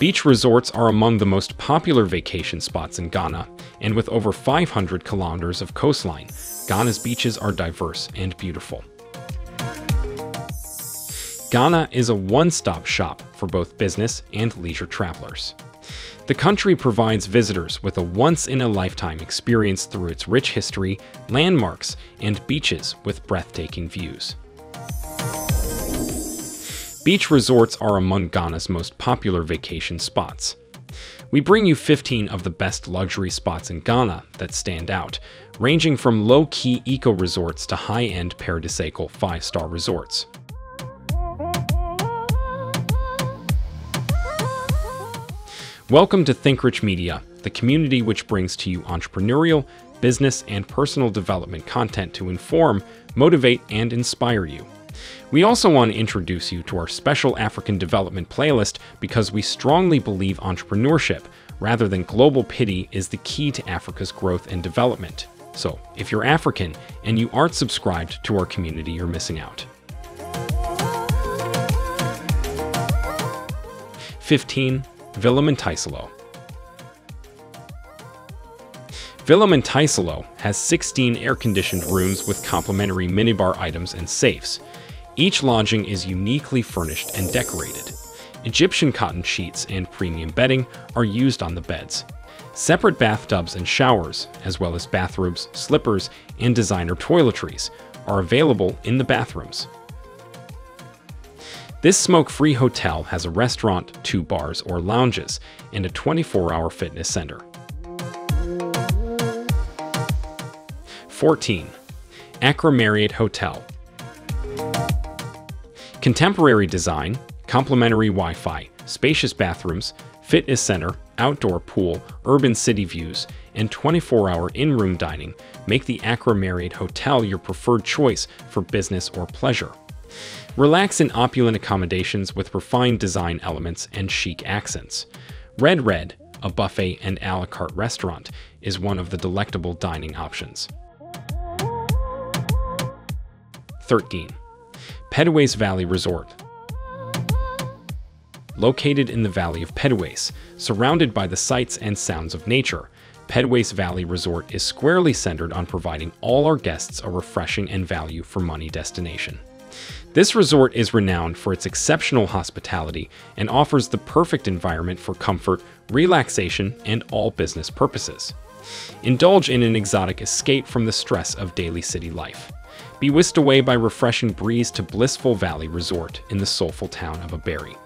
Beach resorts are among the most popular vacation spots in Ghana, and with over 500 kilometers of coastline, Ghana's beaches are diverse and beautiful. Ghana is a one-stop shop for both business and leisure travelers. The country provides visitors with a once-in-a-lifetime experience through its rich history, landmarks, and beaches with breathtaking views. Beach resorts are among Ghana's most popular vacation spots. We bring you 15 of the best luxury spots in Ghana that stand out, ranging from low-key eco-resorts to high-end paradisaical five-star resorts. Welcome to ThinkRich Media, the community which brings to you entrepreneurial, business, and personal development content to inform, motivate, and inspire you. We also want to introduce you to our special African development playlist because we strongly believe entrepreneurship, rather than global pity, is the key to Africa's growth and development. So, if you're African and you aren't subscribed to our community, you're missing out. 15. Villa Monticello. Villa Monticello has 16 air-conditioned rooms with complimentary minibar items and safes. Each lodging is uniquely furnished and decorated. Egyptian cotton sheets and premium bedding are used on the beds. Separate bathtubs and showers, as well as bathrobes, slippers, and designer toiletries, are available in the bathrooms. This smoke-free hotel has a restaurant, two bars or lounges, and a 24-hour fitness center. 14. Accra Marriott Hotel Contemporary design, complimentary Wi-Fi, spacious bathrooms, fitness center, outdoor pool, urban city views, and 24-hour in-room dining make the Accra Marriott Hotel your preferred choice for business or pleasure. Relax in opulent accommodations with refined design elements and chic accents. Red Red, a buffet and a la carte restaurant, is one of the delectable dining options. 13. Peduase Valley Resort Located in the valley of Peduase, surrounded by the sights and sounds of nature, Peduase Valley Resort is squarely centered on providing all our guests a refreshing and value for money destination. This resort is renowned for its exceptional hospitality and offers the perfect environment for comfort, relaxation, and all business purposes. Indulge in an exotic escape from the stress of daily city life. Be whisked away by refreshing breeze to Blissful Valley Resort in the soulful town of Aburi.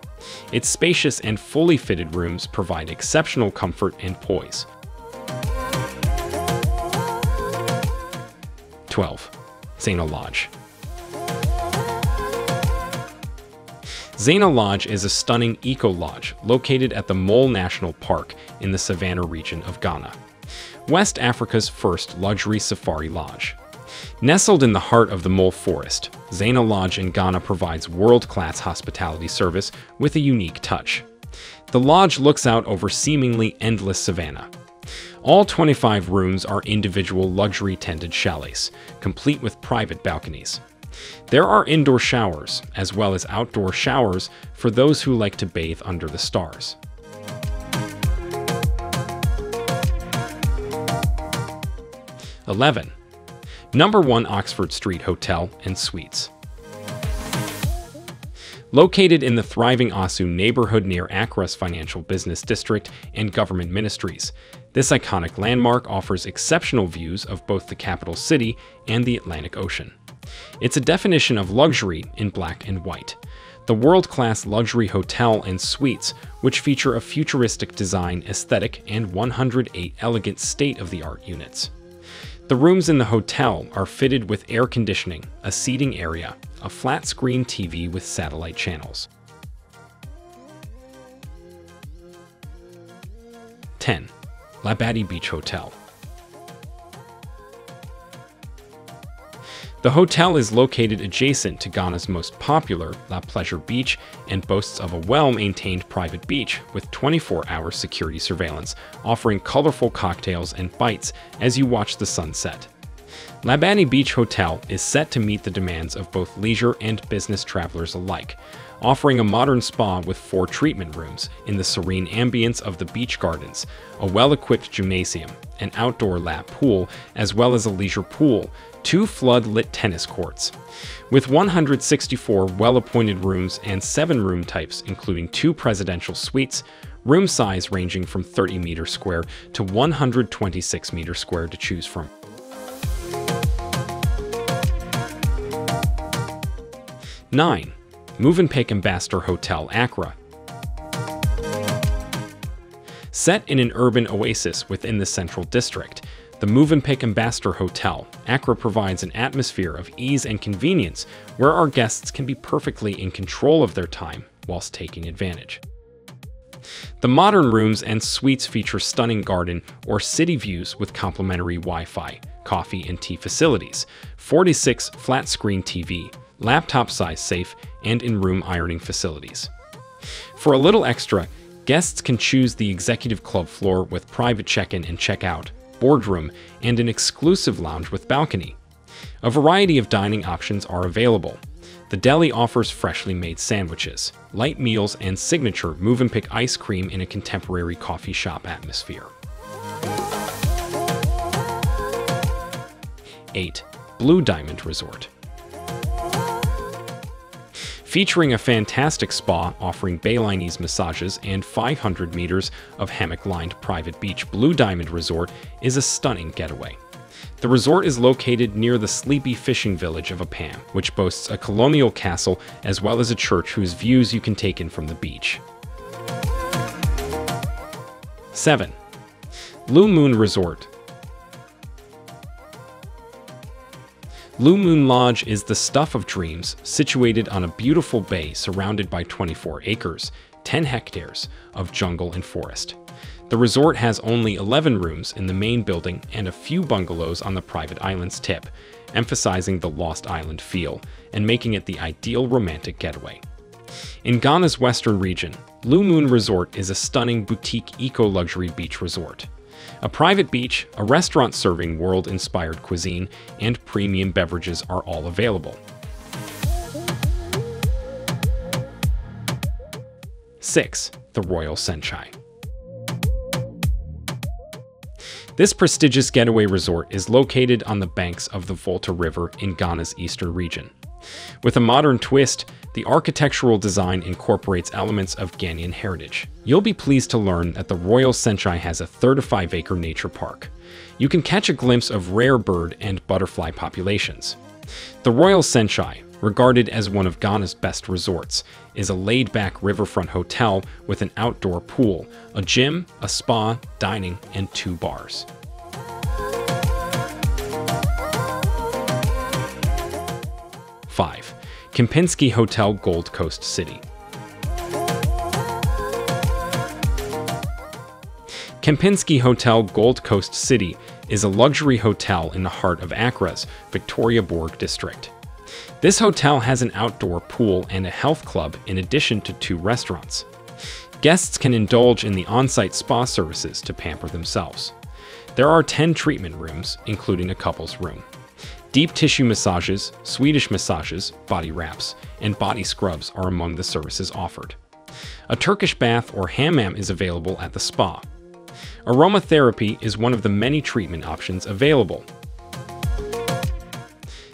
Its spacious and fully fitted rooms provide exceptional comfort and poise. 12. Zaina Lodge Zaina Lodge is a stunning eco-lodge located at the Mole National Park in the Savannah region of Ghana. West Africa's first luxury safari lodge. Nestled in the heart of the Mole Forest, Zaina Lodge in Ghana provides world-class hospitality service with a unique touch. The lodge looks out over seemingly endless savannah. All 25 rooms are individual luxury tended chalets, complete with private balconies. There are indoor showers, as well as outdoor showers for those who like to bathe under the stars. Eleven. Number 1 Oxford Street Hotel and Suites. Located in the thriving Osu neighborhood near Accra's financial business district and government ministries, this iconic landmark offers exceptional views of both the capital city and the Atlantic Ocean. It's a definition of luxury in black and white. The world-class luxury hotel and suites, which feature a futuristic design aesthetic and 108 elegant state-of-the-art units. The rooms in the hotel are fitted with air conditioning, a seating area, a flat-screen TV with satellite channels. 10. Labadi Beach Hotel The hotel is located adjacent to Ghana's most popular La Pleasure Beach and boasts of a well-maintained private beach with 24-hour security surveillance, offering colorful cocktails and bites as you watch the sunset. Labadi Beach Hotel is set to meet the demands of both leisure and business travelers alike, offering a modern spa with four treatment rooms in the serene ambience of the beach gardens, a well-equipped gymnasium, an outdoor lap pool, as well as a leisure pool, two flood-lit tennis courts. With 164 well-appointed rooms and seven room types, including two presidential suites, room size ranging from 30 meter square to 126 meter square to choose from. Nine, Movenpick Ambassador Hotel Accra. Set in an urban oasis within the Central District, the Movenpick Ambassador Hotel, Accra provides an atmosphere of ease and convenience where our guests can be perfectly in control of their time whilst taking advantage. The modern rooms and suites feature stunning garden or city views with complimentary Wi-Fi, coffee and tea facilities, 46 flat-screen TV, laptop-size safe, and in-room ironing facilities. For a little extra, guests can choose the executive club floor with private check-in and check-out, boardroom, and an exclusive lounge with balcony. A variety of dining options are available. The deli offers freshly made sandwiches, light meals, and signature Movenpick ice cream in a contemporary coffee shop atmosphere. 8. Blue Diamond Resort featuring a fantastic spa offering Balinese massages and 500 meters of hammock-lined private beach, Blue Diamond Resort is a stunning getaway. The resort is located near the sleepy fishing village of Apam, which boasts a colonial castle as well as a church whose views you can take in from the beach. 7. Blue Moon Resort Blue Moon Lodge is the stuff of dreams, situated on a beautiful bay surrounded by 24 acres, 10 hectares, of jungle and forest. The resort has only 11 rooms in the main building and a few bungalows on the private island's tip, emphasizing the Lost Island feel and making it the ideal romantic getaway. In Ghana's western region, Blue Moon Resort is a stunning boutique eco-luxury beach resort a private beach, a restaurant serving world-inspired cuisine, and premium beverages are all available. 6. The Royal Senchai This prestigious getaway resort is located on the banks of the Volta River in Ghana's eastern region. With a modern twist, the architectural design incorporates elements of Ghanaian heritage. You'll be pleased to learn that the Royal Senchai has a 35-acre nature park. You can catch a glimpse of rare bird and butterfly populations. The Royal Senchai, regarded as one of Ghana's best resorts, is a laid-back riverfront hotel with an outdoor pool, a gym, a spa, dining, and two bars. Five. Kempinski Hotel Gold Coast City. Kempinski Hotel Gold Coast City is a luxury hotel in the heart of Accra's Victoriaborg district. This hotel has an outdoor pool and a health club in addition to two restaurants. Guests can indulge in the on-site spa services to pamper themselves. There are 10 treatment rooms, including a couple's room. Deep tissue massages, Swedish massages, body wraps, and body scrubs are among the services offered. A Turkish bath or hammam is available at the spa. Aromatherapy is one of the many treatment options available.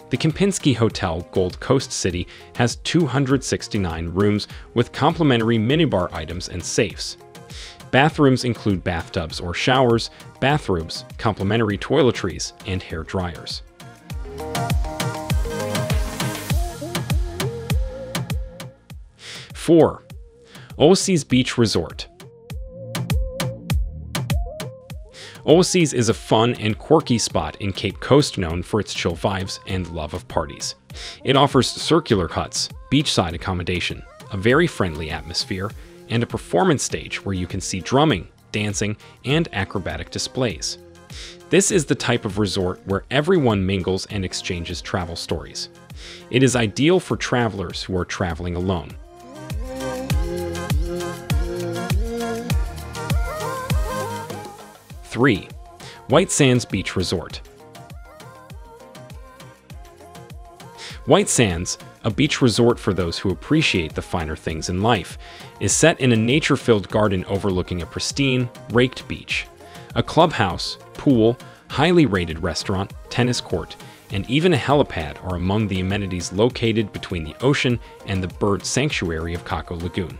The Kempinski Hotel Gold Coast City has 269 rooms with complimentary minibar items and safes. Bathrooms include bathtubs or showers, bathrobes, complimentary toiletries, and hair dryers. 4. Oasis Beach Resort Oasis is a fun and quirky spot in Cape Coast known for its chill vibes and love of parties. It offers circular huts, beachside accommodation, a very friendly atmosphere, and a performance stage where you can see drumming, dancing, and acrobatic displays. This is the type of resort where everyone mingles and exchanges travel stories. It is ideal for travelers who are traveling alone, 3. White Sands Beach Resort White Sands, a beach resort for those who appreciate the finer things in life, is set in a nature-filled garden overlooking a pristine, raked beach. A clubhouse, pool, highly rated restaurant, tennis court, and even a helipad are among the amenities located between the ocean and the bird sanctuary of Kako Lagoon.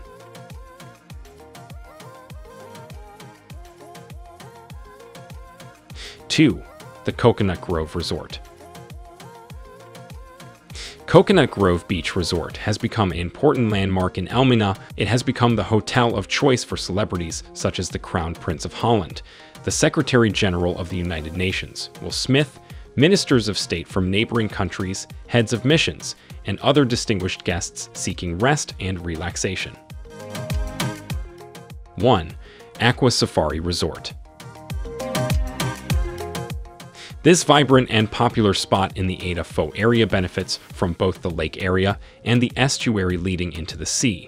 2. The Coconut Grove Resort. Coconut Grove Beach Resort has become an important landmark in Elmina. It has become the hotel of choice for celebrities such as the Crown Prince of Holland, the Secretary General of the United Nations, Will Smith, ministers of state from neighboring countries, heads of missions, and other distinguished guests seeking rest and relaxation. 1. Aqua Safari Resort this vibrant and popular spot in the Ada Foah area benefits from both the lake area and the estuary leading into the sea.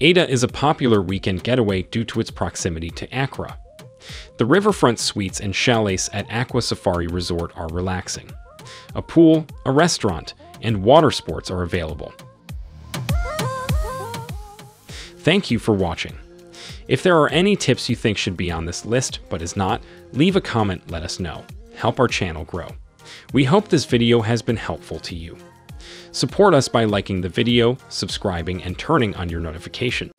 Ada is a popular weekend getaway due to its proximity to Accra. The riverfront suites and chalets at Aqua Safari Resort are relaxing. A pool, a restaurant, and water sports are available. Thank you for watching. If there are any tips you think should be on this list but is not, leave a comment let us know help our channel grow. We hope this video has been helpful to you. Support us by liking the video, subscribing, and turning on your notification.